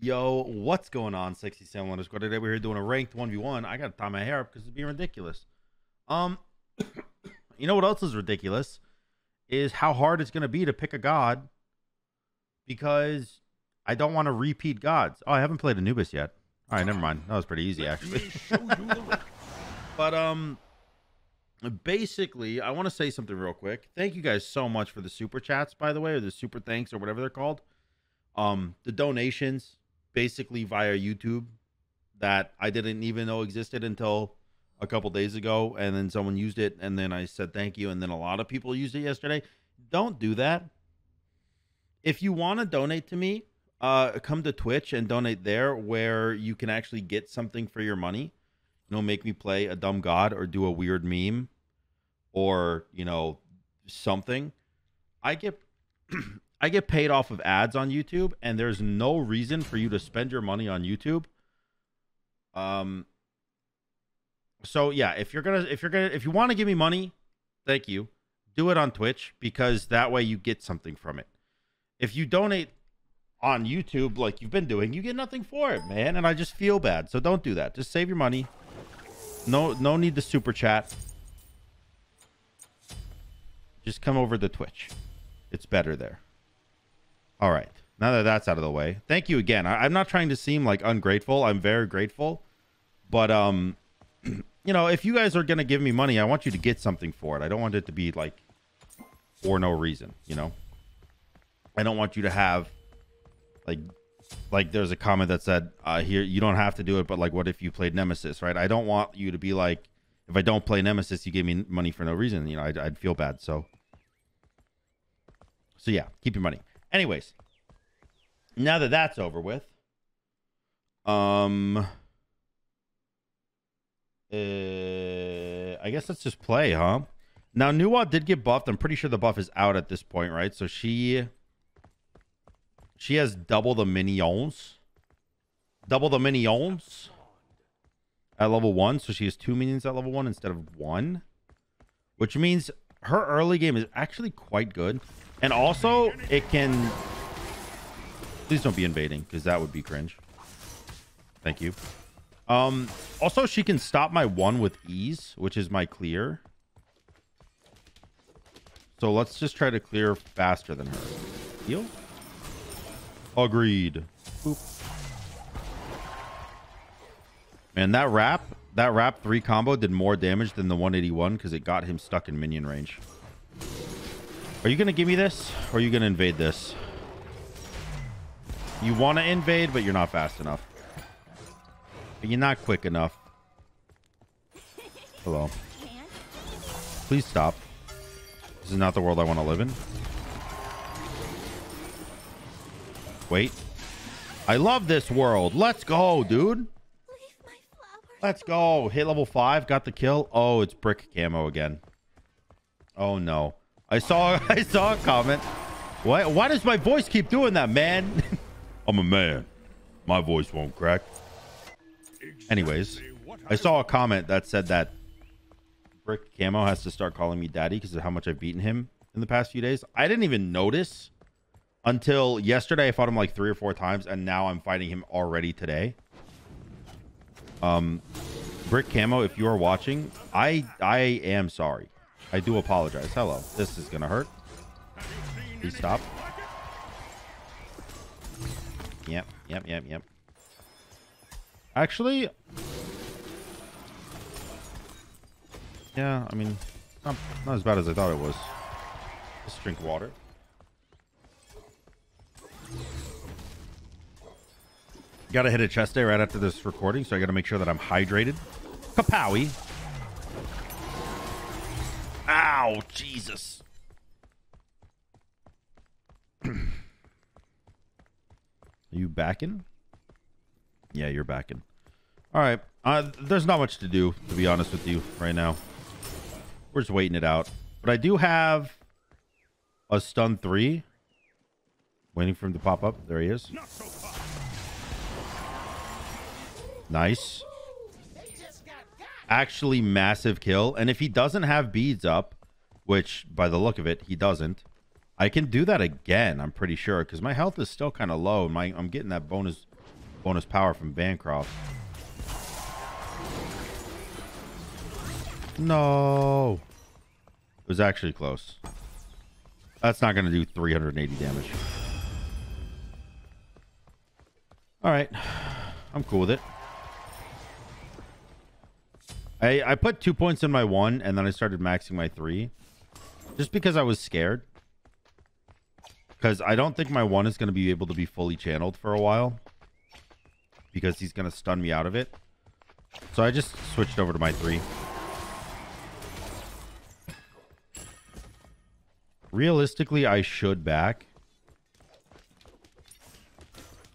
Yo, what's going on, 67 Letter Squad? Today we're here doing a ranked 1v1. I gotta tie my hair up because it's being ridiculous. Um, you know what else is ridiculous? Is how hard it's gonna be to pick a god because I don't want to repeat gods. Oh, I haven't played Anubis yet. All right, never mind. That was pretty easy, actually. but, um, basically, I want to say something real quick. Thank you guys so much for the super chats, by the way, or the super thanks or whatever they're called. Um, the donations basically via YouTube that I didn't even know existed until a couple days ago, and then someone used it, and then I said thank you, and then a lot of people used it yesterday. Don't do that. If you want to donate to me, uh, come to Twitch and donate there, where you can actually get something for your money. You know, make me play a dumb god or do a weird meme, or you know, something. I get I get paid off of ads on YouTube, and there's no reason for you to spend your money on YouTube. Um. So yeah, if you're gonna, if you're gonna, if you want to give me money, thank you. Do it on Twitch because that way you get something from it. If you donate on YouTube like you've been doing, you get nothing for it, man. And I just feel bad. So don't do that. Just save your money. No, no need to super chat. Just come over to Twitch. It's better there. All right. Now that that's out of the way, thank you again. I, am not trying to seem like ungrateful. I'm very grateful, but um, you know, if you guys are gonna give me money, I want you to get something for it. I don't want it to be like for no reason. You know, I don't want you to have like like there's a comment that said uh here you don't have to do it but like what if you played nemesis right i don't want you to be like if i don't play nemesis you gave me money for no reason you know i'd, I'd feel bad so so yeah keep your money anyways now that that's over with um uh, i guess let's just play huh now Nu Wa did get buffed i'm pretty sure the buff is out at this point right so she she has double the minions. Double the minions at level one. So she has two minions at level one instead of one. Which means her early game is actually quite good. And also, it can... Please don't be invading, because that would be cringe. Thank you. Um, also, she can stop my one with ease, which is my clear. So let's just try to clear faster than her. Heal? Agreed. Boop. Man, that wrap, that wrap three combo did more damage than the 181 because it got him stuck in minion range. Are you going to give me this? Or are you going to invade this? You want to invade, but you're not fast enough. You're not quick enough. Hello. Please stop. This is not the world I want to live in. Wait. I love this world. Let's go, dude. Let's go. Hit level 5. Got the kill. Oh, it's brick camo again. Oh, no. I saw I saw a comment. Why, why does my voice keep doing that, man? I'm a man. My voice won't crack. Anyways, I saw a comment that said that Brick Camo has to start calling me daddy because of how much I've beaten him in the past few days. I didn't even notice until yesterday I fought him like three or four times and now I'm fighting him already today. Um Brick Camo, if you are watching, I I am sorry. I do apologize. Hello. This is gonna hurt. Please stop. Yep, yep, yep, yep. Actually, yeah, I mean, not, not as bad as I thought it was. Just drink water. Gotta hit a chest day right after this recording, so I gotta make sure that I'm hydrated. Kapowie. Ow, Jesus. Are you backing? Yeah, you're backing. All right. Uh, there's not much to do, to be honest with you, right now. We're just waiting it out. But I do have a stun three. Waiting for him to pop up. There he is. Nice. Actually, massive kill. And if he doesn't have beads up, which by the look of it, he doesn't, I can do that again, I'm pretty sure, because my health is still kind of low. My I'm getting that bonus bonus power from Bancroft. No. It was actually close. That's not going to do 380 damage. All right. I'm cool with it. I, I put two points in my one, and then I started maxing my three. Just because I was scared. Because I don't think my one is going to be able to be fully channeled for a while. Because he's going to stun me out of it. So I just switched over to my three. Realistically, I should back.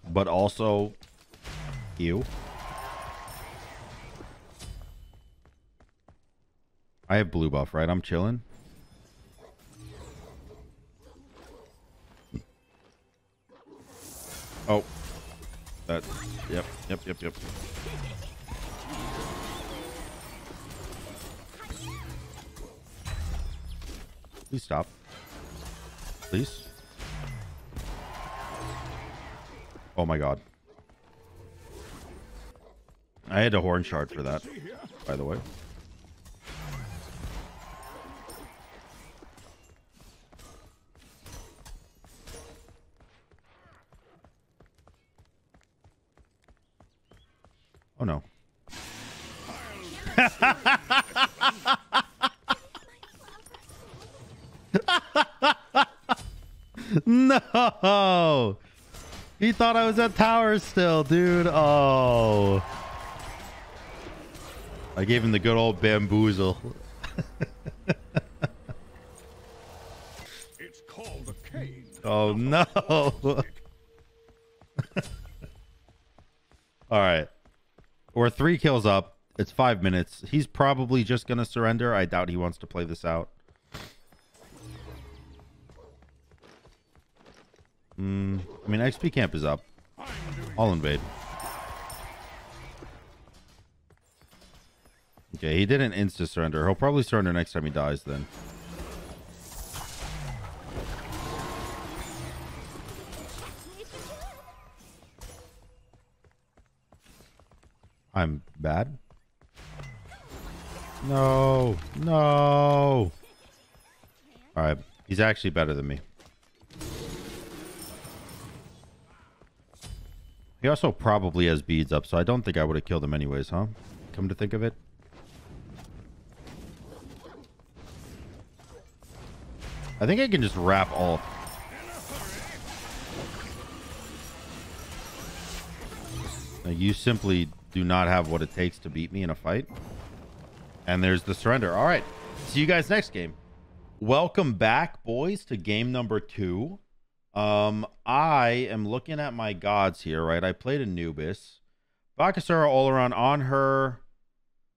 But also... Ew. I have blue buff, right? I'm chilling. Oh. That. Yep, yep, yep, yep. Please stop. Please. Oh my god. I had a horn shard for that, by the way. Oh no. no. He thought I was at tower still, dude. Oh. I gave him the good old bamboozle. it's called a cane. Oh no. All right. We're three kills up. It's five minutes. He's probably just going to surrender. I doubt he wants to play this out. I mean, XP camp is up. I'll invade. Okay, he didn't insta surrender. He'll probably surrender next time he dies then. I'm bad. No, no. All right, he's actually better than me. He also probably has beads up, so I don't think I would have killed him anyways, huh? Come to think of it. I think I can just wrap all... Now, you simply do not have what it takes to beat me in a fight. And there's the surrender. All right. See you guys next game. Welcome back, boys, to game number two. Um, I am looking at my gods here, right? I played Anubis. Bakasura around Anhur.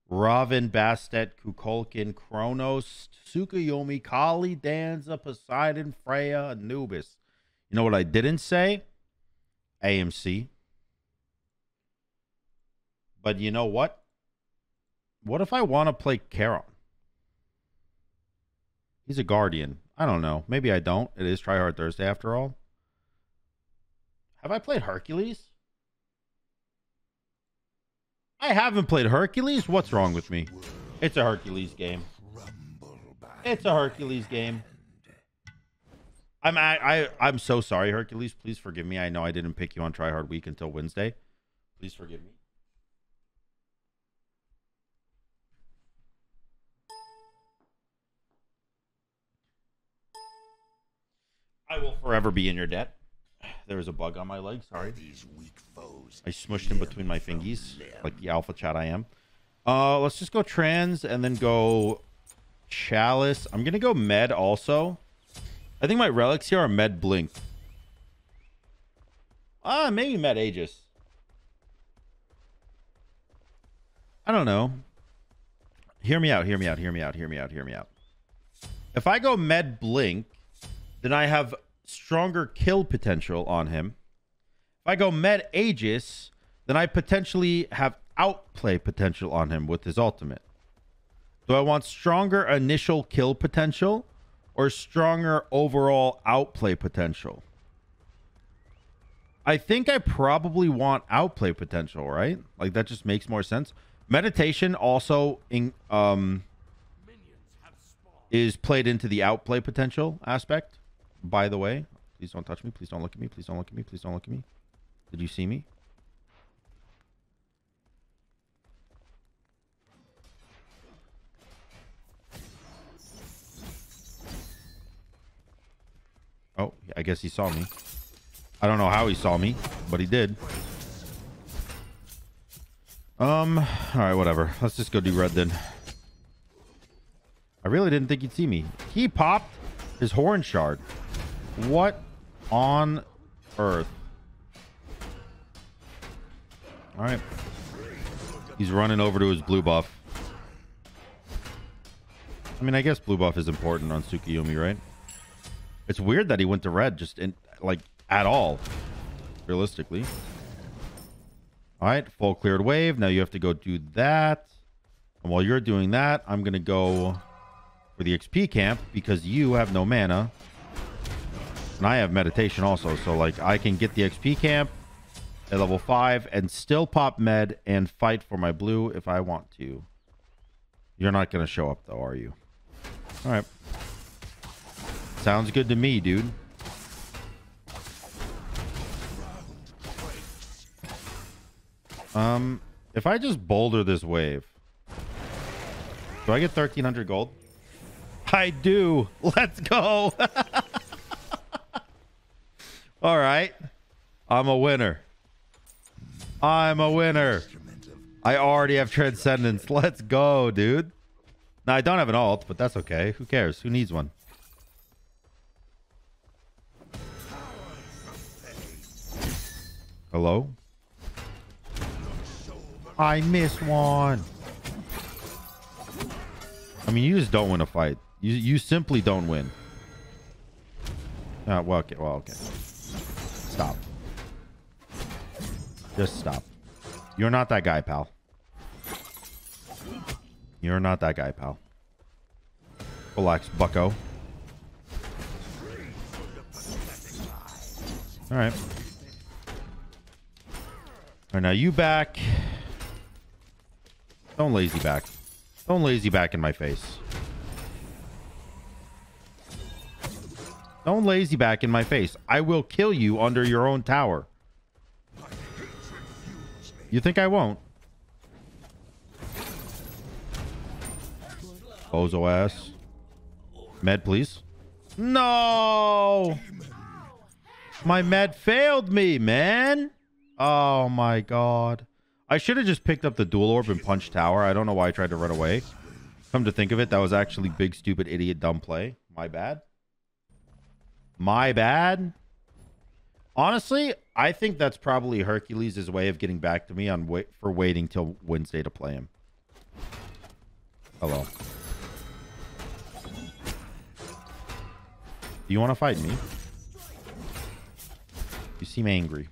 Raven, Bastet, Kukulkan, Kronos, Tsukuyomi, Kali, Danza, Poseidon, Freya, Anubis. You know what I didn't say? AMC. But you know what? What if I want to play Charon? He's a guardian. I don't know. Maybe I don't. It is Try Hard Thursday after all. Have I played Hercules? I haven't played Hercules. What's wrong with me? It's a Hercules game. It's a Hercules game. I'm I, I I'm so sorry, Hercules. Please forgive me. I know I didn't pick you on Try Hard Week until Wednesday. Please forgive me. I will forever be in your debt. There was a bug on my leg. Sorry. These weak foes. I smushed him between my fingies, like the alpha chat I am. Uh, let's just go trans and then go chalice. I'm gonna go med also. I think my relics here are med blink. Ah, maybe med aegis. I don't know. Hear me out. Hear me out. Hear me out. Hear me out. Hear me out. If I go med blink, then I have stronger kill potential on him. If I go Med Aegis, then I potentially have outplay potential on him with his ultimate. Do I want stronger initial kill potential or stronger overall outplay potential? I think I probably want outplay potential, right? Like that just makes more sense. Meditation also in um is played into the outplay potential aspect. By the way, please don't touch me. Please don't look at me. Please don't look at me. Please don't look at me. Did you see me? Oh, I guess he saw me. I don't know how he saw me, but he did. Um, all right, whatever. Let's just go do red then. I really didn't think he'd see me. He popped his horn shard. What on earth? All right. He's running over to his blue buff. I mean, I guess blue buff is important on Tsukuyomi, right? It's weird that he went to red just in like at all. Realistically. All right, full cleared wave. Now you have to go do that. And while you're doing that, I'm going to go for the XP camp because you have no mana. And I have meditation also. So like I can get the XP camp at level 5 and still pop med and fight for my blue if I want to. You're not going to show up though, are you? All right. Sounds good to me, dude. Um, if I just boulder this wave, do I get 1300 gold? I do. Let's go. All right. I'm a winner. I'm a winner. I already have Transcendence. Let's go, dude. Now, I don't have an alt, but that's okay. Who cares? Who needs one? Hello? I miss one. I mean, you just don't win a fight. You you simply don't win. Uh, well, okay, well, okay. Stop. Just stop. You're not that guy, pal. You're not that guy, pal. Relax, bucko. All right. All right, now you back. Don't lazy back. Don't lazy back in my face. Don't lazy back in my face. I will kill you under your own tower. You think I won't? Bozo ass. Med, please. No! My med failed me, man. Oh my god. I should have just picked up the dual orb and punched tower. I don't know why I tried to run away. Come to think of it, that was actually big, stupid, idiot, dumb play. My bad. My bad. Honestly, I think that's probably Hercules' way of getting back to me on wait for waiting till Wednesday to play him. Oh, Hello. Do you want to fight me? You seem angry.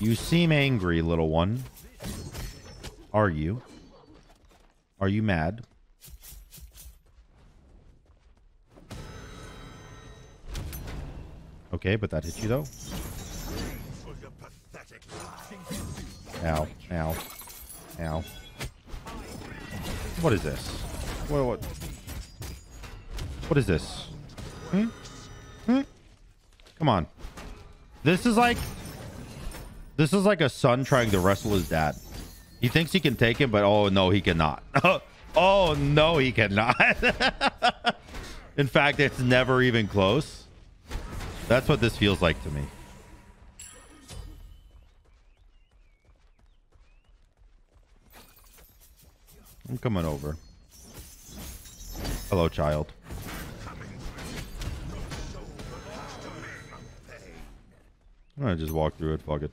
You seem angry, little one. Are you? Are you mad? Okay, but that hit you though. Ow, ow, ow. What is this? What, what? What is this? Hmm? Hmm? Come on. This is like this is like a son trying to wrestle his dad. He thinks he can take him, but oh no, he cannot. oh no, he cannot. In fact, it's never even close. That's what this feels like to me. I'm coming over. Hello, child. I'm gonna just walk through it. Fuck it.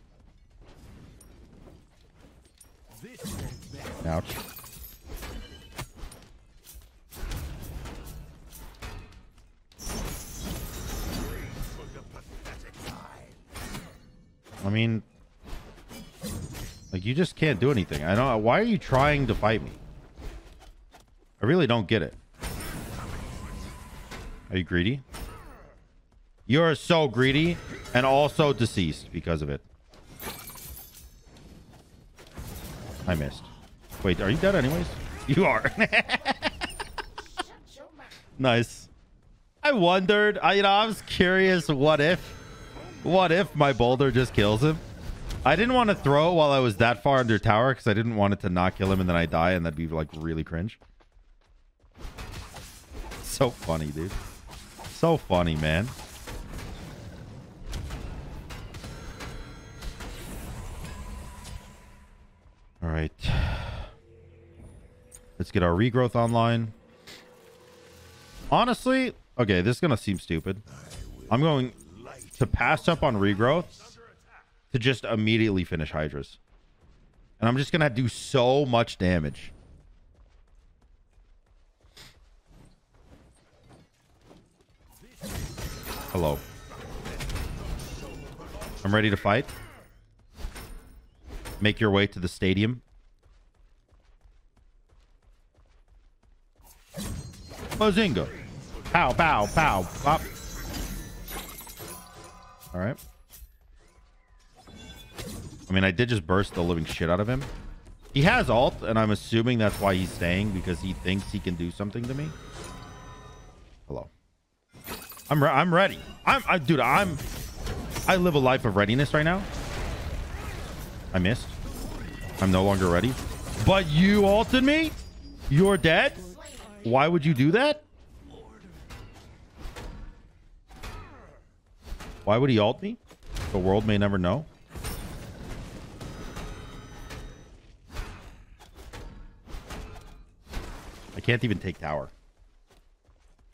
Ouch. I mean, like you just can't do anything. I don't. Why are you trying to fight me? I really don't get it. Are you greedy? You're so greedy and also deceased because of it. I missed. Wait, are you dead anyways? You are. nice. I wondered, I, you know, I was curious what if, what if my boulder just kills him? I didn't want to throw it while I was that far under tower because I didn't want it to not kill him and then I die and that'd be like really cringe. So funny, dude. So funny, man. All right. Let's get our regrowth online. Honestly, okay, this is going to seem stupid. I'm going to pass up on regrowth to just immediately finish Hydras. And I'm just going to do so much damage. Hello. I'm ready to fight. Make your way to the stadium. Bazinga. Pow, pow, pow, pop. All right. I mean, I did just burst the living shit out of him. He has alt, and I'm assuming that's why he's staying, because he thinks he can do something to me. Hello. I'm re I'm ready. I'm I, dude. I'm I live a life of readiness right now. I missed. I'm no longer ready. But you alted me. You're dead. Why would you do that? Why would he alt me? The world may never know. I can't even take tower.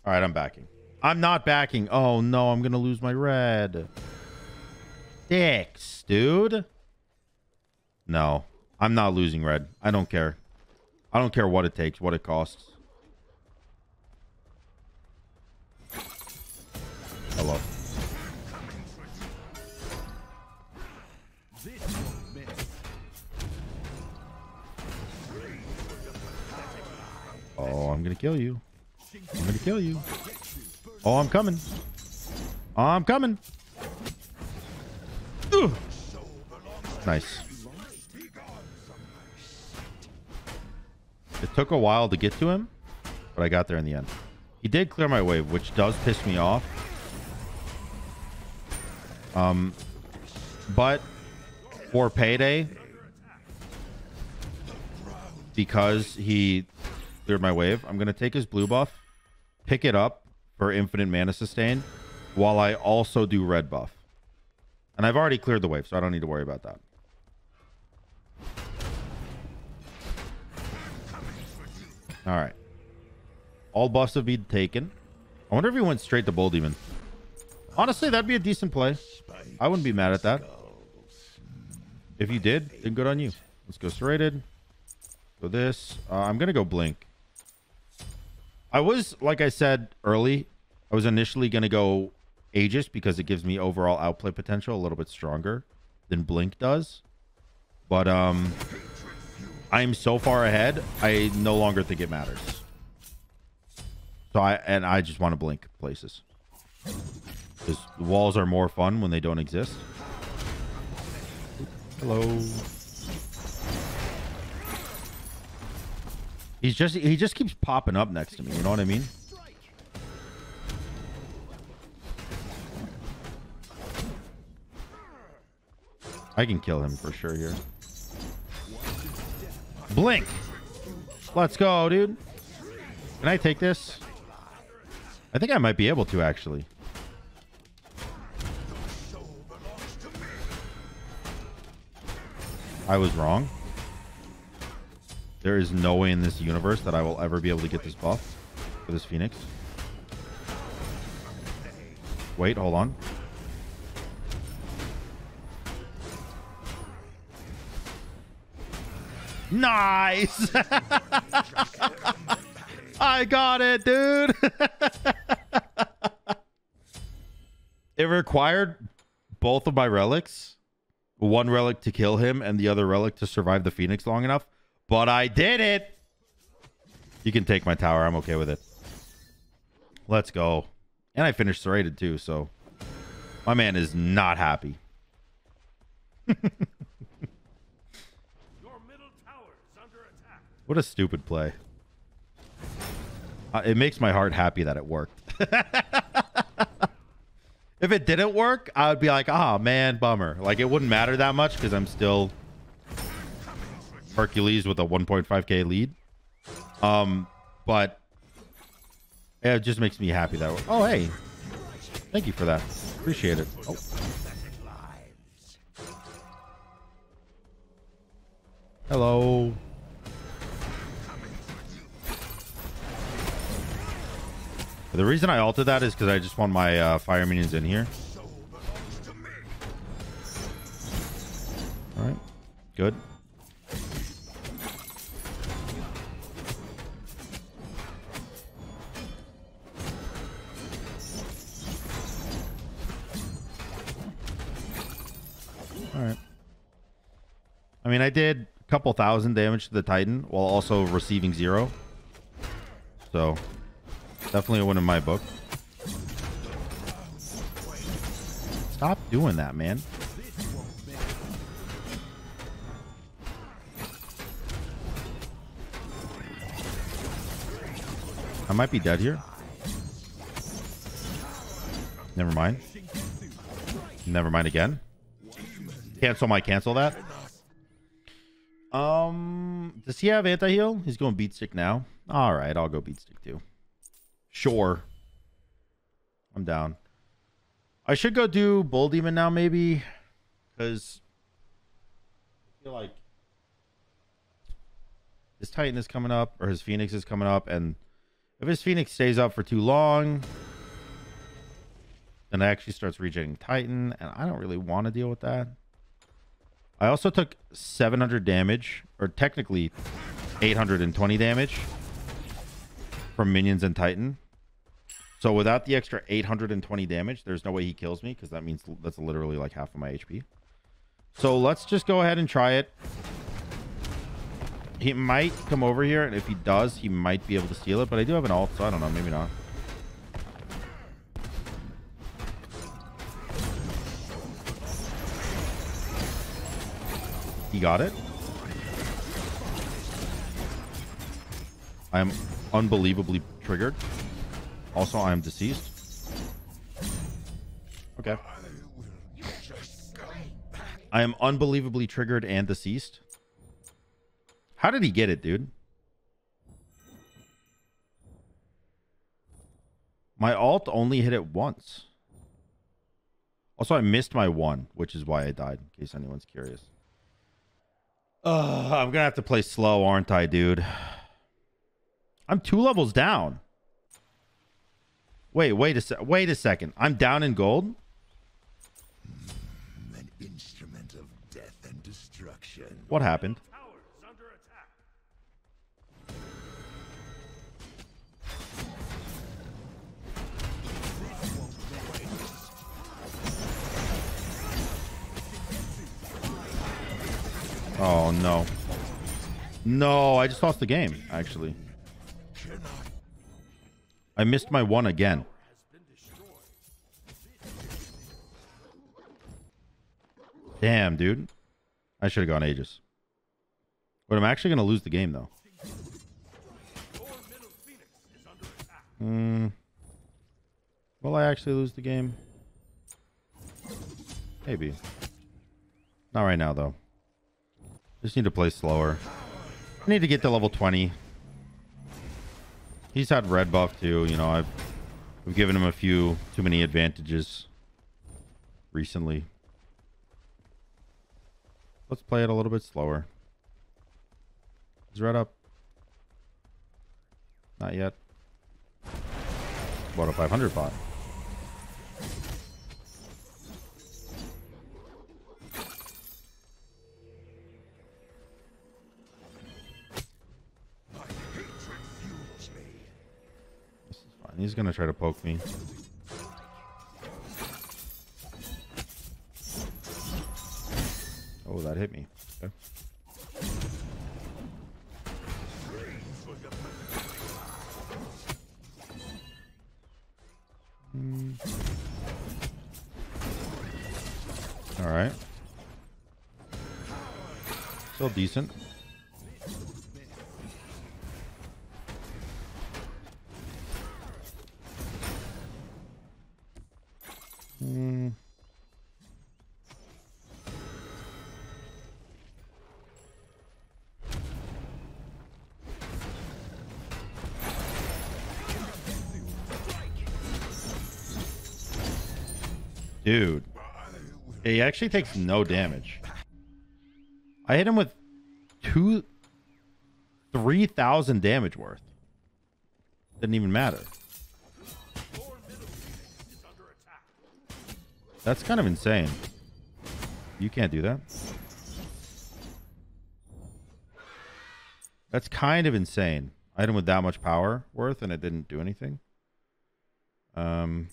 All right, I'm backing. I'm not backing. Oh, no, I'm going to lose my red. Dicks, dude. No, I'm not losing red. I don't care. I don't care what it takes, what it costs. Hello. Oh, I'm gonna kill you. I'm gonna kill you. Oh, I'm coming. Oh, I'm coming. Ugh. Nice. It took a while to get to him, but I got there in the end. He did clear my wave, which does piss me off. Um, but for payday, because he cleared my wave, I'm going to take his blue buff, pick it up for infinite mana sustain, while I also do red buff. And I've already cleared the wave, so I don't need to worry about that. All right. All buffs have been taken. I wonder if he went straight to Bull Demon. Honestly, that'd be a decent play. I wouldn't be mad at that. If you did, then good on you. Let's go serrated. Go this. Uh, I'm going to go blink. I was, like I said early, I was initially going to go Aegis because it gives me overall outplay potential a little bit stronger than Blink does. But um, I'm so far ahead, I no longer think it matters. So I and I just want to blink places. Because walls are more fun when they don't exist. Hello. He's just he just keeps popping up next to me, you know what I mean? I can kill him for sure here. Blink. Let's go, dude. Can I take this? I think I might be able to, actually. I was wrong. There is no way in this universe that I will ever be able to get this buff for this Phoenix. Wait, hold on. Nice. I got it, dude. it required both of my relics. One relic to kill him and the other relic to survive the Phoenix long enough. But I did it. You can take my tower. I'm okay with it. Let's go. And I finished serrated too, so my man is not happy. Your middle tower is under attack. What a stupid play. Uh, it makes my heart happy that it worked. if it didn't work, I would be like, ah, man, bummer. Like, it wouldn't matter that much because I'm still Hercules with a 1.5k lead. Um, but it just makes me happy that. Oh, hey, thank you for that. Appreciate it. Oh. Hello. The reason I altered that is because I just want my uh, fire minions in here. All right, good. All right. I mean, I did a couple thousand damage to the Titan while also receiving zero. So, definitely a win in my book. Stop doing that, man. I might be dead here. Never mind. Never mind again. Cancel my cancel that. Um, does he have anti heal? He's going beat stick now. All right, I'll go beat stick too. Sure. I'm down. I should go do bull demon now, maybe, because I feel like his titan is coming up, or his phoenix is coming up, and if his phoenix stays up for too long, then it actually starts regenerating titan, and I don't really want to deal with that. I also took 700 damage, or technically 820 damage from minions and Titan. So without the extra 820 damage, there's no way he kills me because that means that's literally like half of my HP. So let's just go ahead and try it. He might come over here, and if he does, he might be able to steal it. But I do have an ult, so I don't know. Maybe not. He got it. I am unbelievably triggered. Also, I am deceased. Okay. I am unbelievably triggered and deceased. How did he get it, dude? My alt only hit it once. Also, I missed my one, which is why I died, in case anyone's curious. Uh, I'm gonna have to play slow, aren't I, dude? I'm two levels down. Wait, wait a sec. Wait a second. I'm down in gold. Mm, an instrument of death and destruction. What happened? Tower is under attack. Oh no. No, I just lost the game. Actually, I missed my one again. Damn, dude. I should have gone Aegis. But I'm actually going to lose the game, though. Hmm. Will I actually lose the game? Maybe. Not right now, though. Just need to play slower. I need to get to level 20. He's had red buff, too. You know, I've, I've given him a few too many advantages recently. Let's play it a little bit slower. Is red up? Not yet. What a 500 bot. He's gonna try to poke me. Oh, that hit me. Okay. Hmm. All right. Still decent. Actually takes no damage. I hit him with two, 3,000 damage worth. Didn't even matter. That's kind of insane. You can't do that. That's kind of insane. I hit him with that much power worth and it didn't do anything. Um,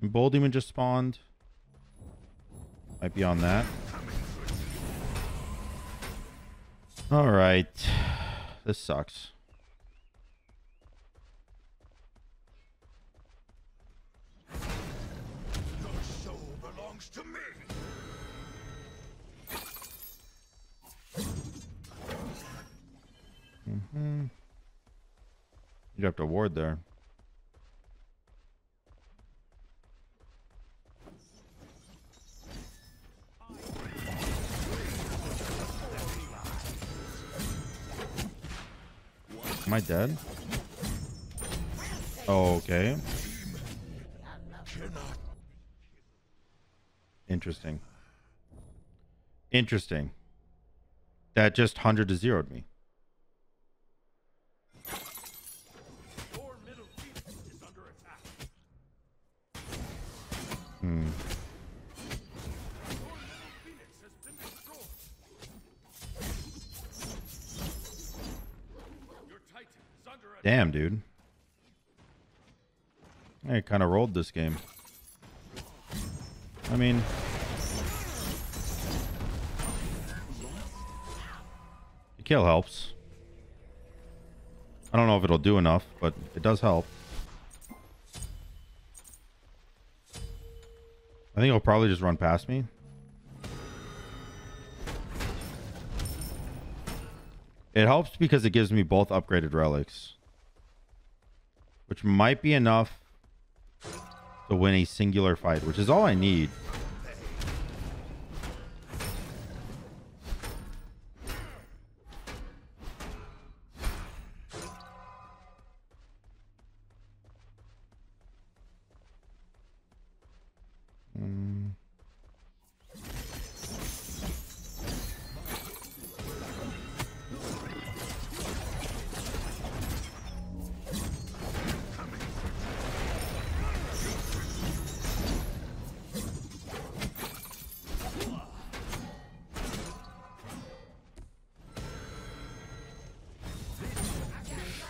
Bull Demon just spawned. Might be on that. Alright. This sucks. Your soul belongs to me. You'd have to ward there. I dead? Okay. Interesting. Interesting. That just 100 to 0'd me. Dude. I kind of rolled this game. I mean, the kill helps. I don't know if it'll do enough, but it does help. I think he'll probably just run past me. It helps because it gives me both upgraded relics. Which might be enough to win a singular fight, which is all I need.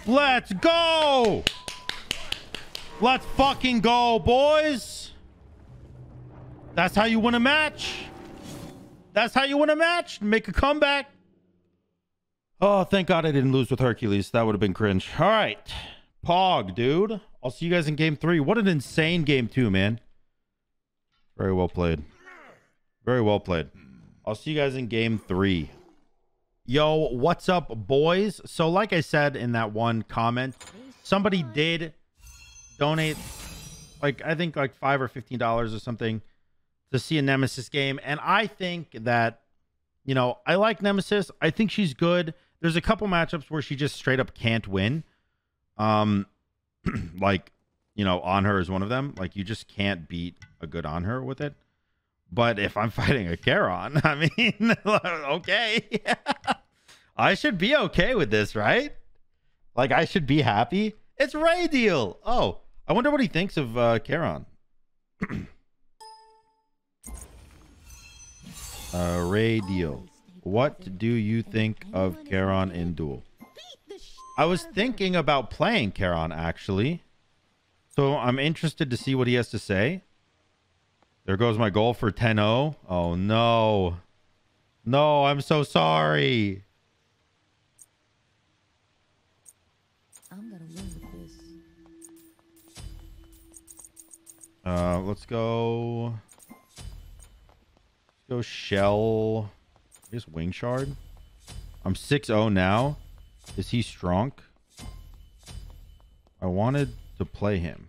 Let's go! Let's fucking go, boys! That's how you win a match. That's how you win a match. Make a comeback. Oh, thank God I didn't lose with Hercules. That would have been cringe. All right. Pog, dude. I'll see you guys in game three. What an insane game, two, man. Very well played. Very well played. I'll see you guys in game three. Yo, what's up, boys? So, like I said in that one comment, somebody did donate, like, I think like five or fifteen dollars or something to see a Nemesis game. And I think that, you know, I like Nemesis. I think she's good. There's a couple matchups where she just straight up can't win. Um, like, you know, Anhur is one of them. Like, you just can't beat a good Anhur with it. But if I'm fighting a Charon, I mean, okay. I should be okay with this, right? Like, I should be happy. It's Ray Deal. Oh, I wonder what he thinks of uh, Charon. uh, Ray Deal. What do you think of Charon in Duel? I was thinking about playing Charon, actually. So I'm interested to see what he has to say. There goes my goal for 10-0. Oh, no. No, I'm so sorry. I'm gonna win with this. Uh, let's go. Let's go shell. I guess wing shard. I'm 6-0 now. Is he strong? I wanted to play him.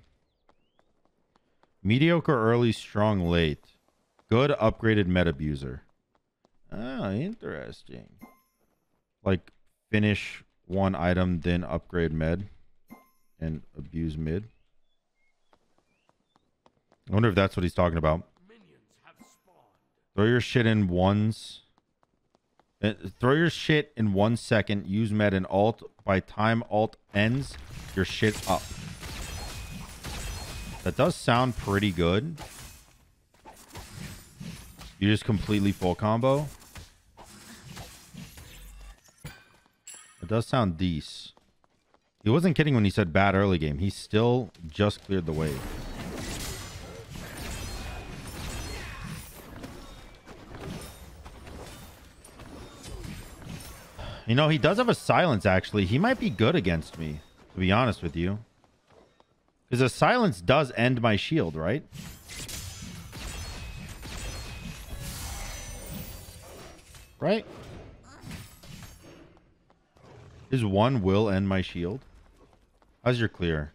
Mediocre early, strong late. Good upgraded med abuser. Ah, interesting. Like finish one item, then upgrade med and abuse mid. I wonder if that's what he's talking about. Throw your shit in ones. Uh, throw your shit in one second. Use med and ult. By time ult ends, your shit up. That does sound pretty good. You just completely full combo. It does sound decent. He wasn't kidding when he said bad early game. He still just cleared the wave. You know, he does have a silence, actually. He might be good against me, to be honest with you. Because a silence does end my shield, right? Right? His one will end my shield. How's your clear?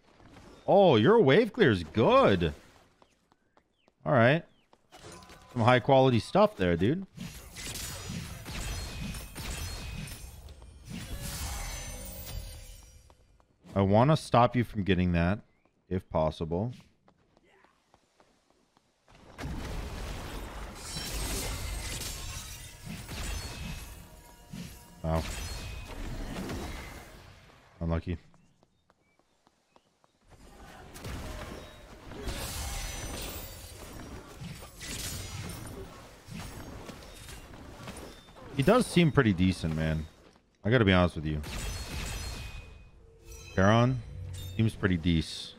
Oh, your wave clear is good. All right. Some high quality stuff there, dude. I want to stop you from getting that, if possible. Wow. Unlucky. He does seem pretty decent, man. I gotta be honest with you. Baron seems pretty decent.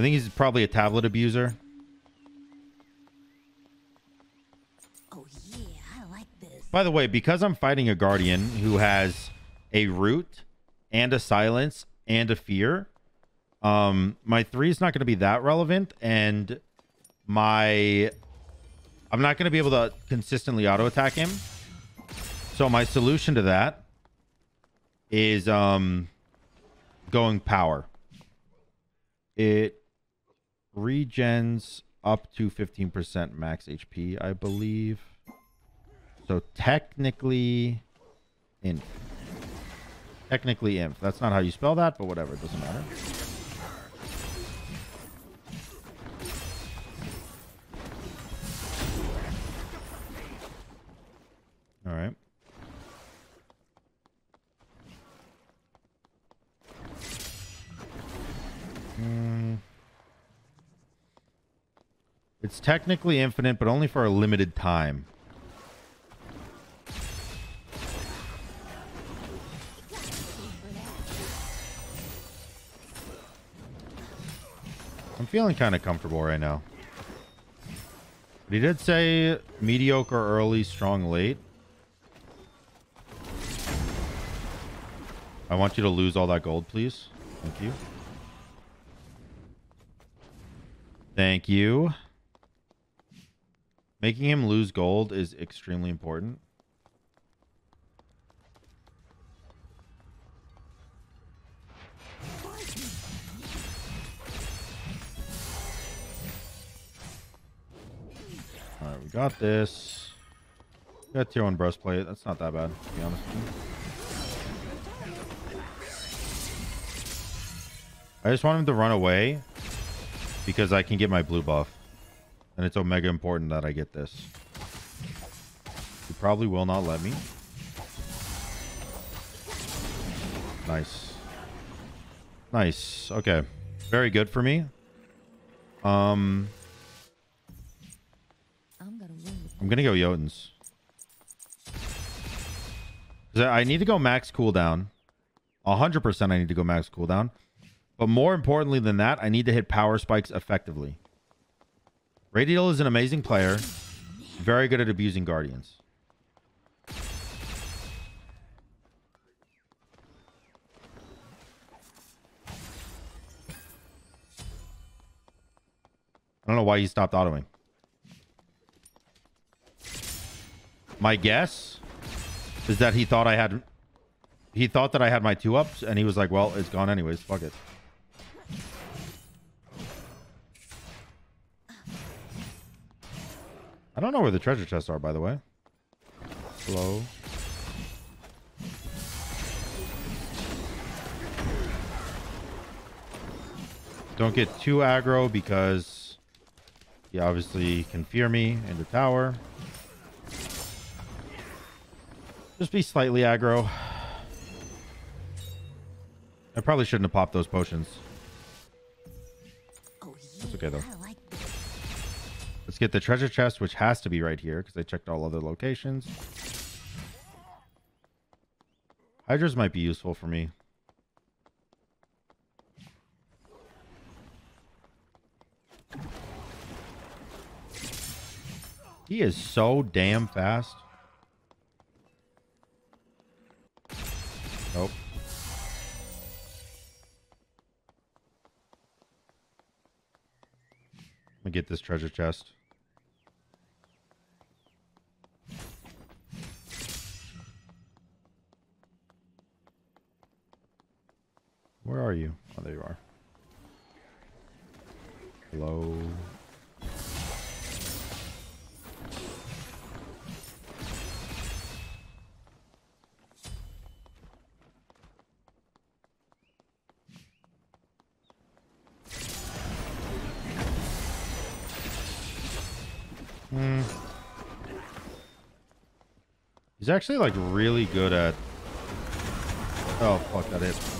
I think he's probably a tablet abuser. Oh yeah, I like this. By the way, because I'm fighting a guardian who has a root and a silence and a fear, um, my three is not going to be that relevant, and my I'm not going to be able to consistently auto attack him. So my solution to that is um going power. It regens up to 15% max HP, I believe. So technically inf. Technically inf. That's not how you spell that, but whatever, it doesn't matter. All right. Mm. It's technically infinite, but only for a limited time. I'm feeling kind of comfortable right now. But he did say mediocre early, strong late. I want you to lose all that gold, please. Thank you. Thank you. Making him lose gold is extremely important. Alright, we got this. We got tier 1 breastplate. That's not that bad, to be honest. I just want him to run away because I can get my blue buff. And it's omega important that I get this. He probably will not let me. Nice. Nice. Okay. Very good for me. Um, I'm gonna go Jotuns. I need to go max cooldown. 100% I need to go max cooldown. But more importantly than that, I need to hit power spikes effectively. Radial is an amazing player. Very good at abusing Guardians. I don't know why he stopped autoing. My guess is that he thought I had... He thought that I had my two ups, and he was like, well, it's gone anyways. Fuck it. I don't know where the treasure chests are, by the way. Slow. Don't get too aggro because he obviously can fear me in the tower. Just be slightly aggro. I probably shouldn't have popped those potions. Oh. That's okay, though. Get the treasure chest, which has to be right here because I checked all other locations. Hydras might be useful for me. He is so damn fast. Nope. Let me get this treasure chest. Where are you? Oh, there you are. Hello. Hmm. He's actually like really good at. Oh fuck that hit.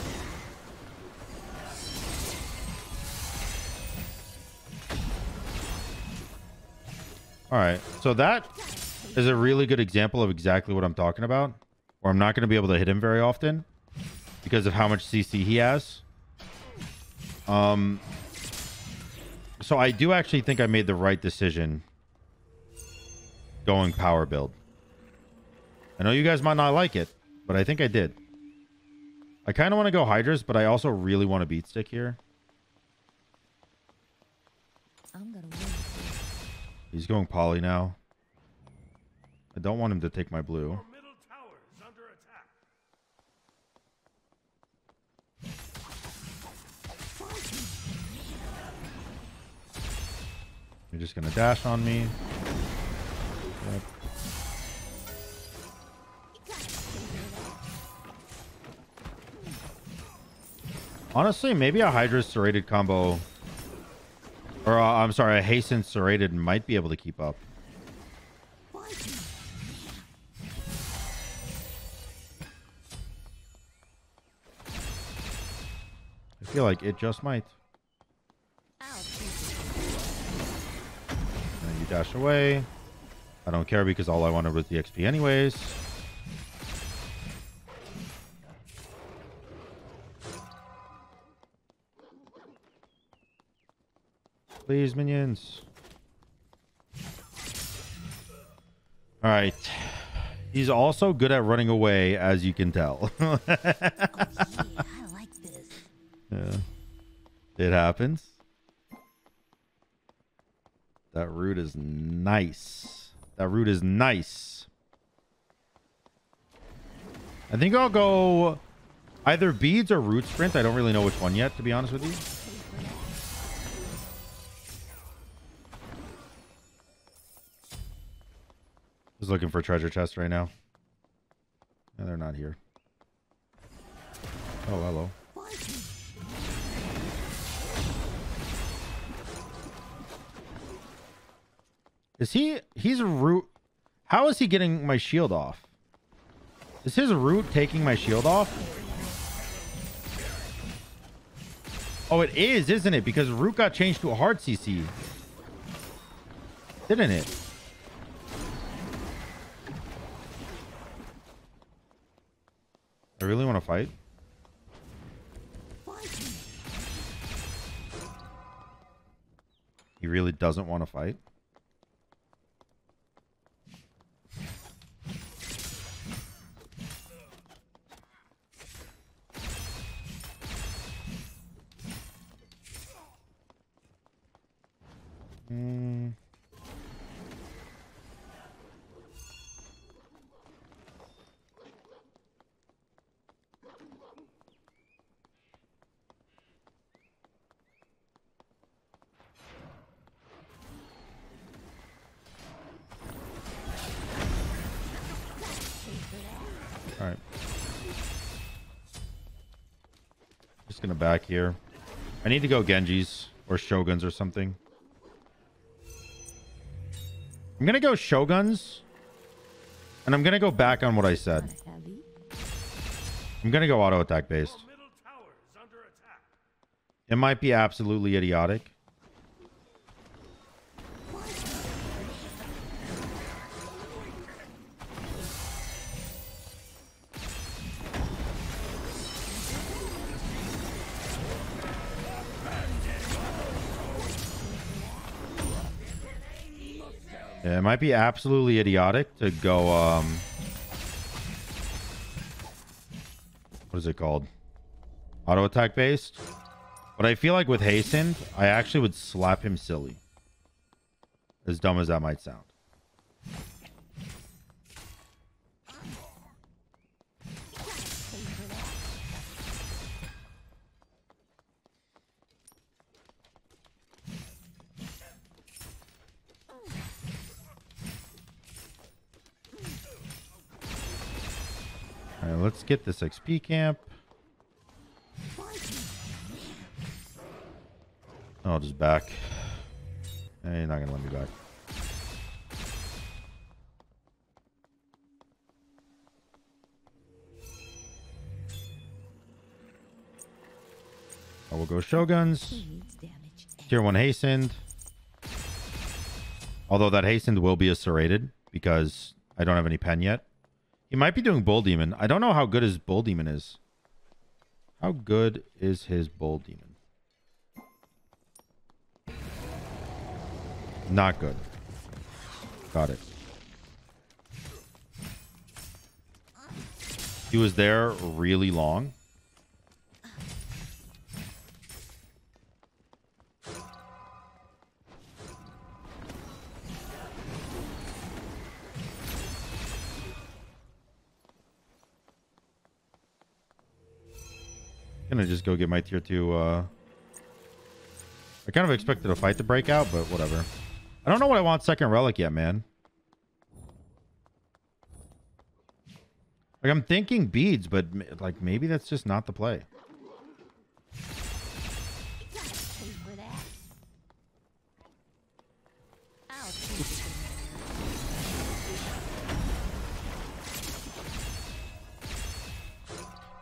All right, so that is a really good example of exactly what I'm talking about. Where I'm not going to be able to hit him very often because of how much CC he has. Um. So I do actually think I made the right decision going power build. I know you guys might not like it, but I think I did. I kind of want to go Hydras, but I also really want to beat stick here. I'm gonna win. He's going poly now. I don't want him to take my blue. Your middle tower is under attack. You're just gonna dash on me. Yep. Honestly, maybe a Hydra serrated combo, or uh, I'm sorry, a hasten serrated might be able to keep up. I feel like it just might. And you dash away. I don't care because all I wanted was the XP anyways. Please, minions. All right. He's also good at running away, as you can tell. Oh yeah. I like this. Yeah. It happens. That root is nice. That root is nice. I think I'll go either beads or root sprint. I don't really know which one yet, to be honest with you. Just looking for treasure chests right now. And they're not here. Oh, hello. Is he? He's a root. How is he getting my shield off? Is his root taking my shield off? Oh, it is, isn't it? Because root got changed to a hard CC. Didn't it? I really want to fight. He really doesn't want to fight. Just gonna back here. I need to go Genjis or Shoguns or something. I'm gonna go Shoguns. And I'm gonna go back on what I said. I'm gonna go auto attack based. It might be absolutely idiotic. Yeah, it might be absolutely idiotic to go um what is it called? Auto attack based. But I feel like with hastened, I actually would slap him silly. As dumb as that might sound. Alright, let's get this XP camp. I'll just back. Eh, you're not gonna let me back. I will go Shoguns. Tier 1 hastened. Although that hastened will be a serrated because I don't have any pen yet. He might be doing Bull Demon. I don't know how good his Bull Demon is. How good is his Bull Demon? Not good. Got it. He was there really long. Gonna just go get my tier two. Uh... I kind of expected a fight to break out, but whatever. I don't know what I want second relic yet, man. Like I'm thinking beads, but like maybe that's just not the play.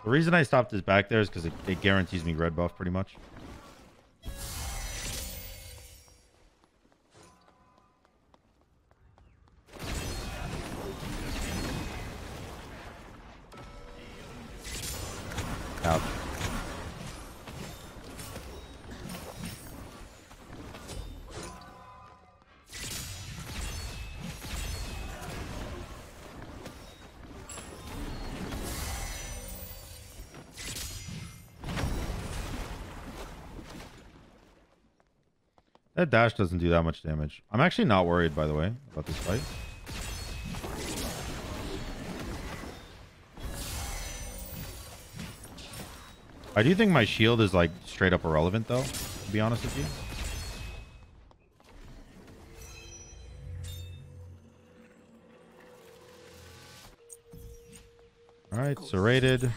The reason I stopped this back there is because it, it guarantees me red buff pretty much. Dash doesn't do that much damage. I'm actually not worried, by the way, about this fight. I do think my shield is like straight up irrelevant, though, to be honest with you. All right, serrated.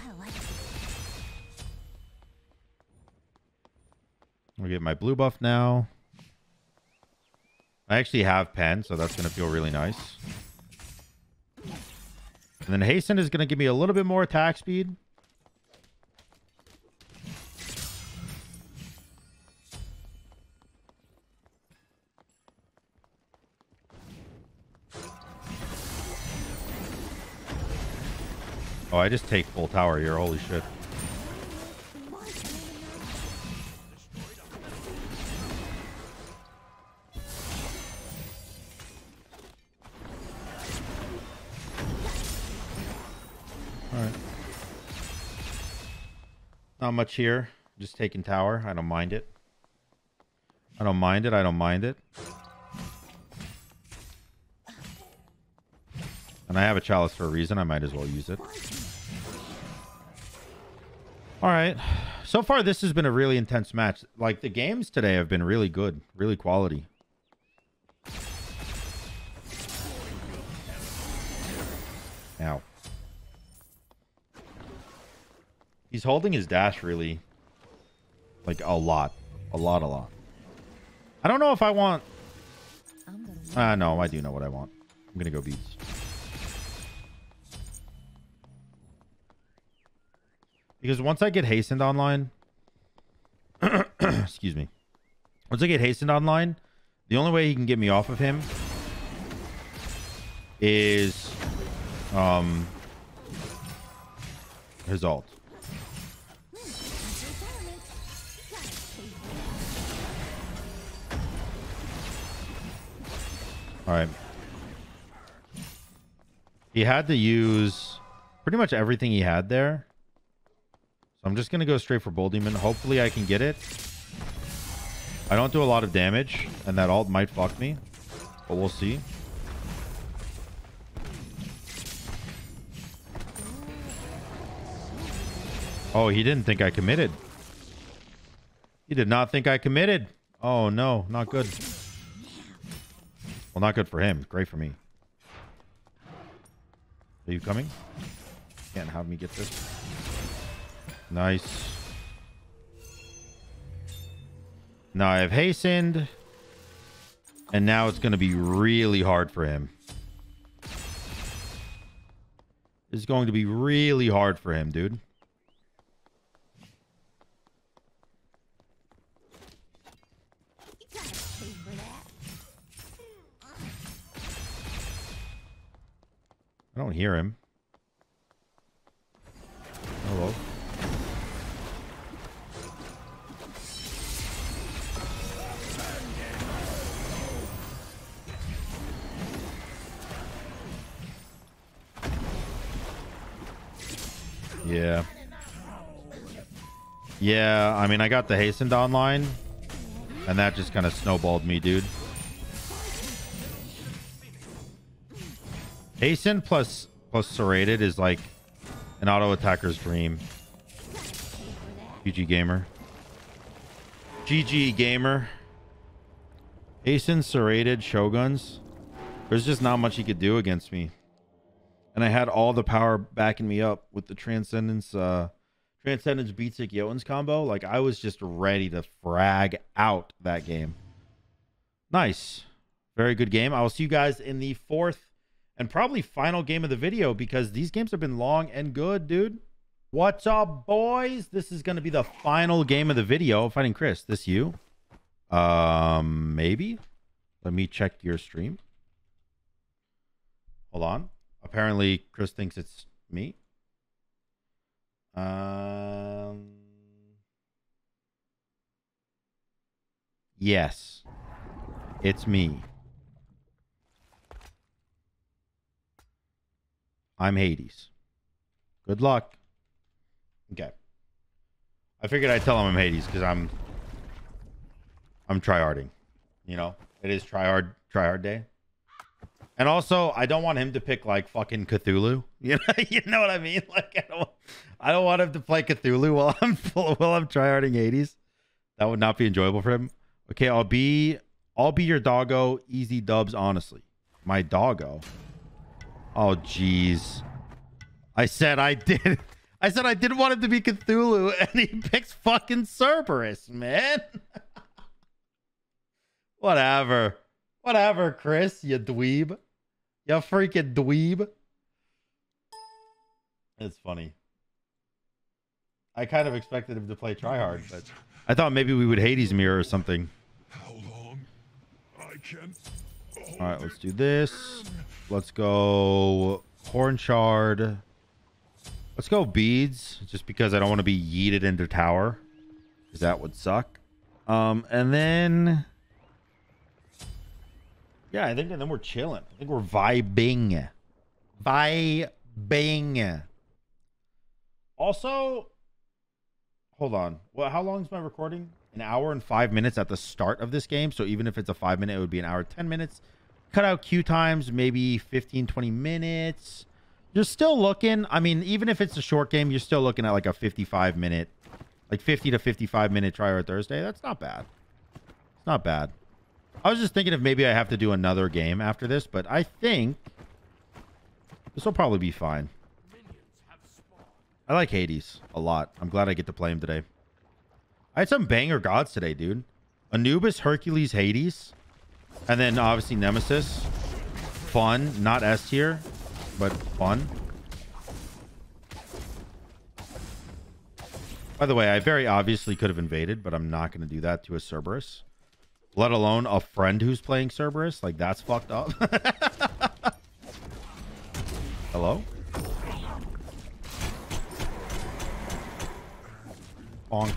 I get my blue buff now. I actually have pen, so that's going to feel really nice. And then hasten is going to give me a little bit more attack speed. Oh, I just take full tower here. Holy shit. Not much here. Just taking tower. I don't mind it. I don't mind it. I don't mind it. And I have a chalice for a reason. I might as well use it. Alright. So far, this has been a really intense match. Like, the games today have been really good. Really quality. He's holding his dash really Like a lot. A lot, a lot. I don't know if I want... Gonna Ah, no, I do know what I want. I'm to go beads. Because once I get hastened online... excuse me. Once I get hastened online, the only way he can get me off of him is um his ult. All right. He had to use pretty much everything he had there. So I'm just going to go straight for Bull Demon. Hopefully I can get it. I don't do a lot of damage, and that ult might fuck me. But we'll see. Oh, he didn't think I committed. He did not think I committed. Oh, no. Not good. Well, not good for him. Great for me. Are you coming? Can't have me get this. Nice. Now I have hastened. And now it's going to be really hard for him. It's going to be really hard for him, dude. You gotta pay for that. I don't hear him. Hello. Yeah. Yeah, I mean, I got the hastened online, and that just kind of snowballed me, dude. Hasten plus plus serrated is like an auto attacker's dream. GG gamer. GG gamer. Hasten serrated shoguns. There's just not much he could do against me. And I had all the power backing me up with the Transcendence uh Transcendence Beatsick Jotuns combo. Like I was just ready to frag out that game. Nice. Very good game. I will see you guys in the fourth and probably final game of the video because these games have been long and good, dude. What's up, boys? This is going to be the final game of the video. Fighting Chris, this you? Um, maybe. Let me check your stream. Hold on. Apparently, Chris thinks it's me. Um. Yes, it's me. I'm Hades. Good luck. Okay. I figured I'd tell him I'm Hades because I'm I'm tryharding. You know, it is tryhard tryhard day. And also, I don't want him to pick like fucking Cthulhu. You know, you know what I mean? Like, I don't, I don't want him to play Cthulhu while I'm while I'm tryharding Hades. That would not be enjoyable for him. Okay, I'll be I'll be your doggo. Easy dubs, honestly. My doggo. Oh, jeez. I said I did. I said I didn't want him to be Cthulhu, and he picks fucking Cerberus, man. Whatever. Whatever, Chris, you dweeb. You freaking dweeb. It's funny. I kind of expected him to play tryhard, but I thought maybe we would Hades mirror or something. How long? I can. All right, let's do this. Let's go horn shard. Let's go beads, just because I don't want to be yeeted into tower, because that would suck. Um, and then, yeah, I think and then we're chilling. I think we're vibing, vibing. Also, hold on. Well, how long is my recording? An hour and five minutes at the start of this game. So even if it's a five minute, it would be an hour ten minutes cut out queue times maybe 15 20 minutes. You're still looking. I mean even if it's a short game you're still looking at like a 55 minute like 50 to 55 minute try or thursday. That's not bad. It's not bad. I was just thinking if maybe i have to do another game after this but i think this will probably be fine. I like hades a lot. I'm glad i get to play him today. I had some banger gods today, dude. Anubis, Hercules, Hades, and then obviously Nemesis. Fun, not S tier, but fun. By the way, I very obviously could have invaded, but I'm not going to do that to a Cerberus. Let alone a friend who's playing Cerberus. Like, that's fucked up. Hello? Bonk.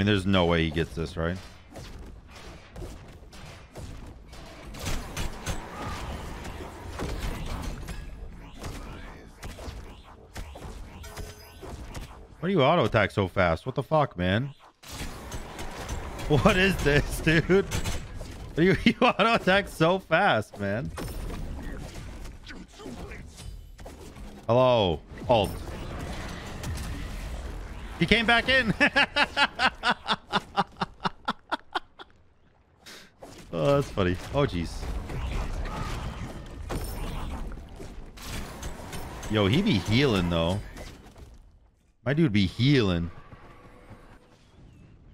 Mean, there's no way he gets this, right? Why do you auto attack so fast? What the fuck, man? What is this, dude? You, you auto attack so fast, man. Hello, ult. He came back in. oh, that's funny. Oh, jeez. Yo, he be healing though. My dude be healing.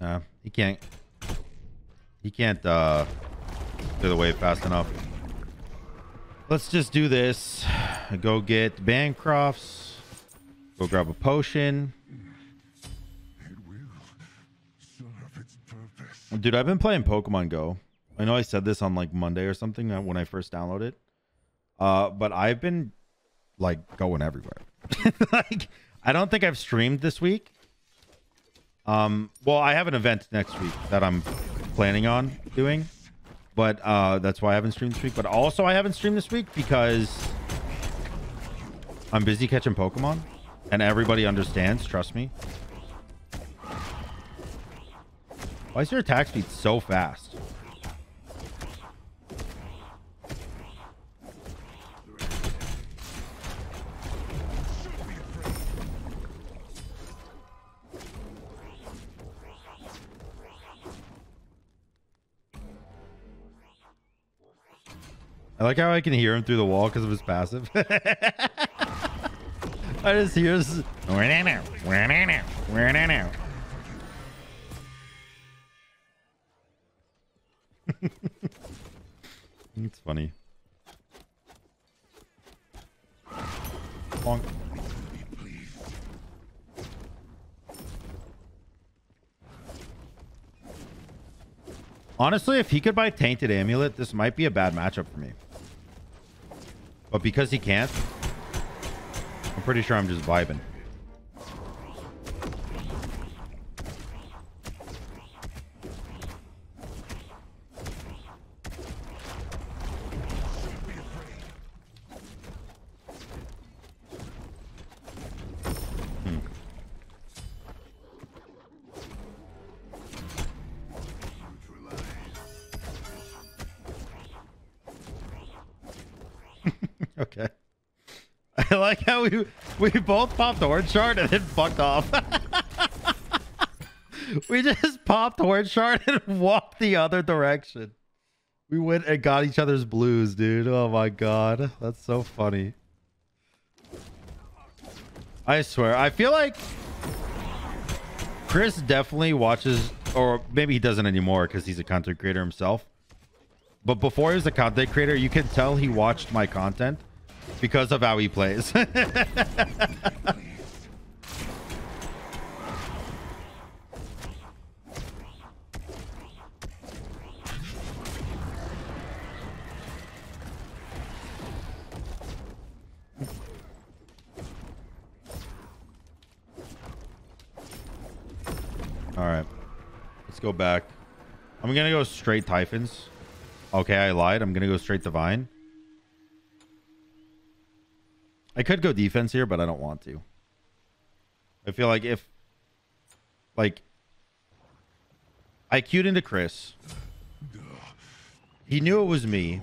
Nah, he can't. He can't uh clear the wave fast enough. Let's just do this. Go get Bancrofts. Go grab a potion. Dude, I've been playing Pokemon Go. I know I said this on like Monday or something uh, when I first downloaded. Uh, but I've been like going everywhere. like I don't think I've streamed this week. Um, well, I have an event next week that I'm planning on doing, but uh, that's why I haven't streamed this week. But also, I haven't streamed this week because I'm busy catching Pokemon, and everybody understands. Trust me. Why is your attack speed so fast? I like how I can hear him through the wall because of his passive. I just hear this. Funny. Bonk. Honestly, if he could buy Tainted Amulet, this might be a bad matchup for me. But because he can't, I'm pretty sure I'm just vibing. We we both popped Horn Shard and then fucked off. we just popped Horn Shard and walked the other direction. We went and got each other's blues, dude. Oh my god. That's so funny. I swear. I feel like Chris definitely watches, or maybe he doesn't anymore because he's a content creator himself. But before he was a content creator, you can tell he watched my content because of how he plays. All right. Let's go back. I'm going to go straight Typhons. Okay, I lied. I'm going to go straight Divine. I could go defense here, but I don't want to. I feel like if, like, I queued into Chris. He knew it was me.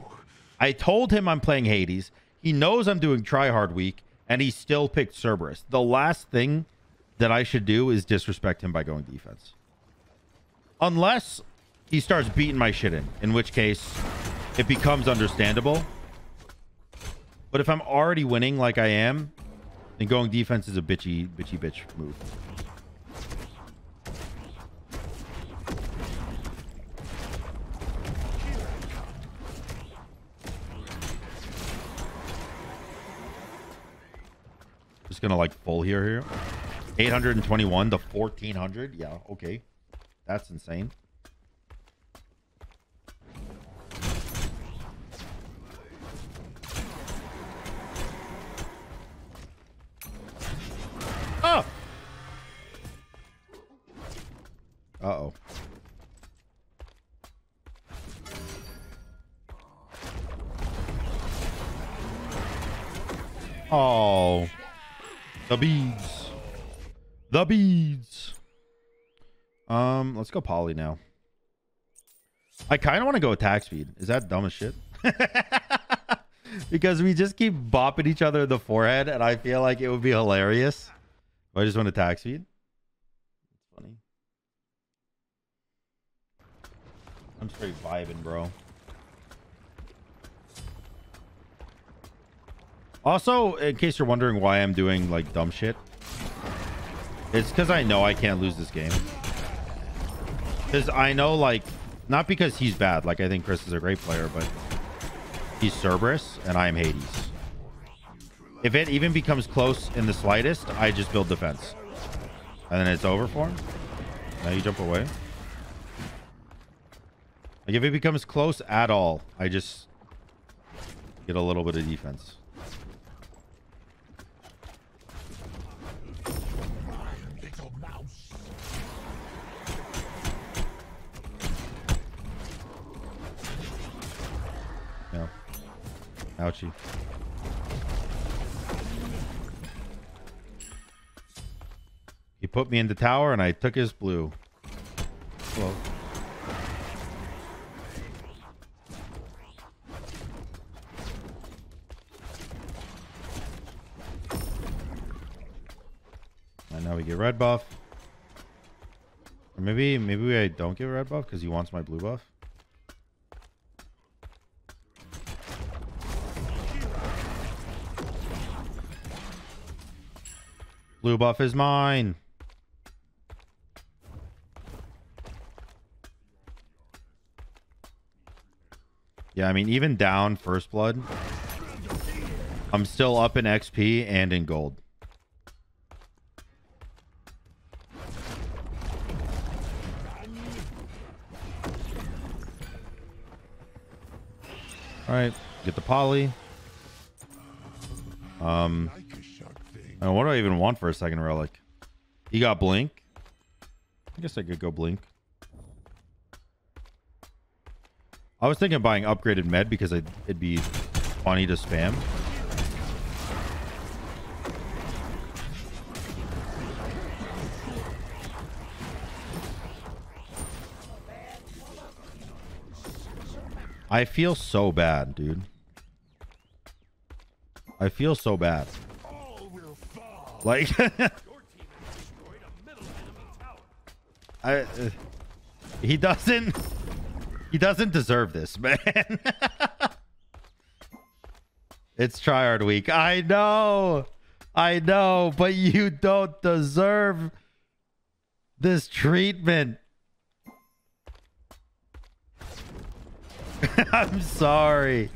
I told him I'm playing Hades. He knows I'm doing tryhard week, and he still picked Cerberus. The last thing that I should do is disrespect him by going defense. Unless he starts beating my shit in, in which case it becomes understandable. But if I'm already winning like I am, then going defense is a bitchy, bitchy bitch move. Just gonna like full here here. 821 to 1400. Yeah, okay. That's insane. Uh-oh. Oh. The beads. The beads. Um, let's go poly now. I kind of want to go attack speed. Is that dumb as shit? because we just keep bopping each other in the forehead, and I feel like it would be hilarious. I just went attack speed. It's funny. I'm straight vibing, bro. Also, in case you're wondering why I'm doing like dumb shit, it's because I know I can't lose this game. Because I know, like, not because he's bad. Like, I think Chris is a great player, but he's Cerberus and I am Hades. If it even becomes close in the slightest, I just build defense. And then it's over for him. Now you jump away. Like, if it becomes close at all, I just get a little bit of defense. Yeah. Ouchie. He put me in the tower and I took his blue. Red buff. Or maybe maybe I don't get red buff because he wants my blue buff. Blue buff is mine. Yeah, I mean, even down first blood, I'm still up in XP and in gold. All right, get the poly. Um, Like a sharp thing. uh, what do I even want for a second relic? He got blink. I guess I could go blink. I was thinking of buying upgraded med because it'd be funny to spam. I feel so bad, dude. I feel so bad. All will fall. Like, Your team has destroyed a middle enemy tower. I, uh, he doesn't. He doesn't deserve this, man. it's tryhard week. I know. I know, but you don't deserve this treatment. I'm sorry.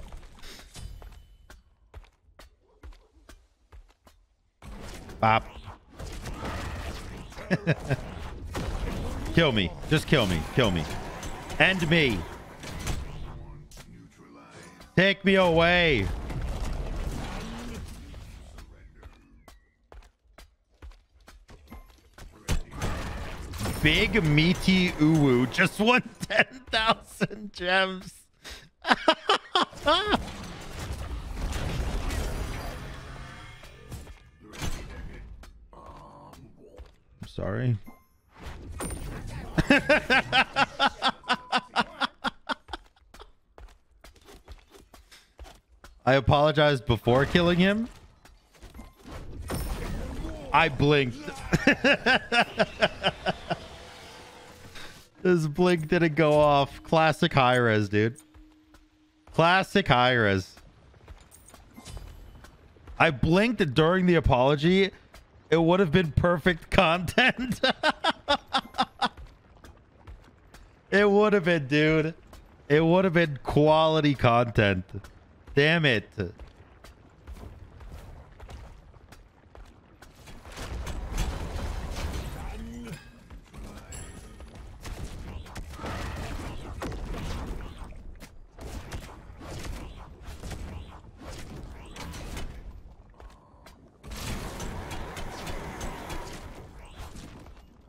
Bop. kill me. Just kill me. Kill me. End me. Take me away. Big meaty uwu just won 10,000 gems. Sorry. I apologized before killing him. I blinked. this blink didn't go off. Classic Hi-Rez, dude. Classic high. I blinked during the apology. It would have been perfect content. it would have been, dude. It would have been quality content. Damn it.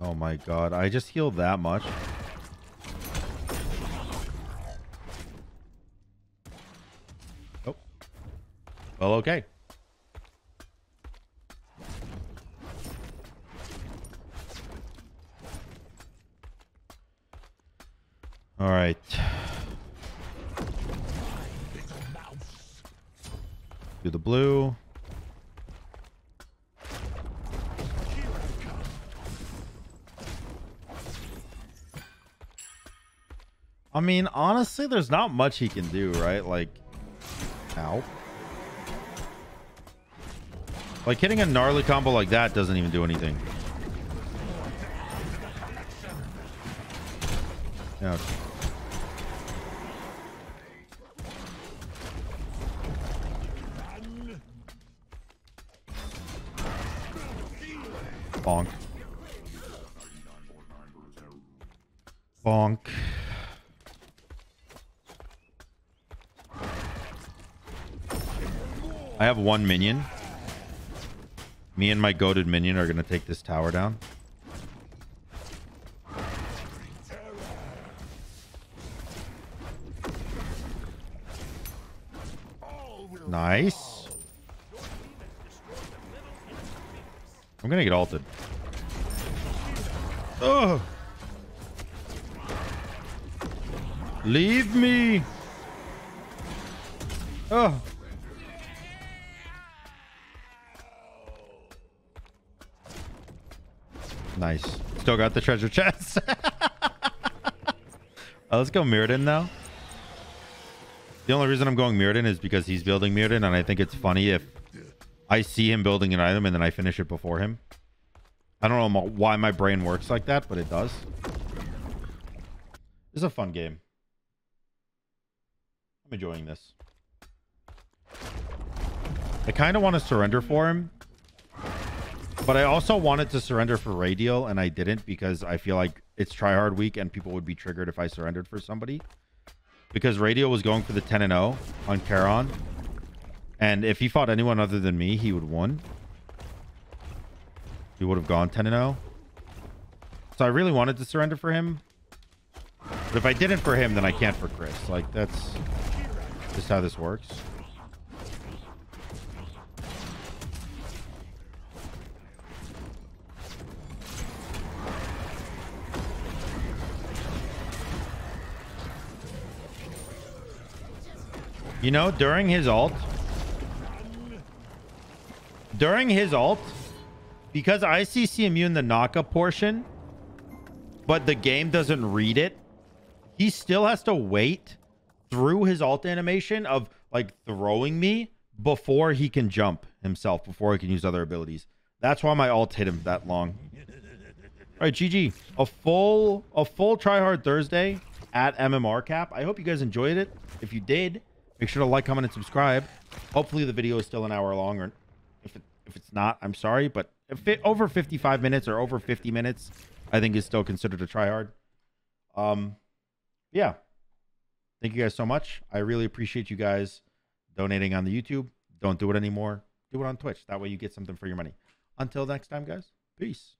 Oh my god, I just healed that much. Oh. Well, okay. Mean, honestly, there's not much he can do, right? Like, ow. Like, hitting a gnarly combo like that doesn't even do anything. Ouch. Have one minion. Me and my goaded minion are going to take this tower down. Nice. I'm going to get ulted. Ugh. Leave me. Oh. Nice. Still got the treasure chest. Uh, let's go Mirrodin now. The only reason I'm going Mirrodin is because he's building Mirrodin, and I think it's funny if I see him building an item and then I finish it before him. I don't know why my brain works like that, but it does. It's a fun game. I'm enjoying this. I kind of want to surrender for him. But I also wanted to surrender for Radial, and I didn't because I feel like it's tryhard week and people would be triggered if I surrendered for somebody. Because Radial was going for the 10 and 0 on Charon. And if he fought anyone other than me, he would win. He would have gone 10 and 0. So I really wanted to surrender for him. But if I didn't for him, then I can't for Chris. Like, that's just how this works. You know, during his ult, during his ult, because I CC immune the knockup portion, but the game doesn't read it, he still has to wait through his ult animation of like throwing me before he can jump himself, before he can use other abilities. That's why my ult hit him that long. All right, GG. A full a full tryhard Thursday at MMR cap. I hope you guys enjoyed it. If you did, make sure to like, comment, and subscribe. Hopefully the video is still an hour long, or if it, if it's not, I'm sorry, but if it over 55 minutes or over 50 minutes, I think is still considered a tryhard. Um, yeah. Thank you guys so much. I really appreciate you guys donating on the YouTube. Don't do it anymore. Do it on Twitch. That way you get something for your money. Until next time, guys. Peace.